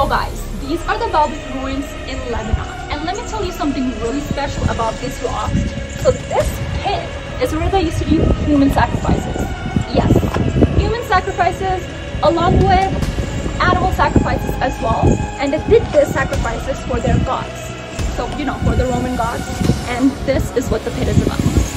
So guys, these are the Baalbek ruins in Lebanon. And let me tell you something really special about these rocks. So this pit is where they used to do human sacrifices. Yes, human sacrifices along with animal sacrifices as well. And they did these sacrifices for their gods. So, you know, for the Roman gods. And this is what the pit is about.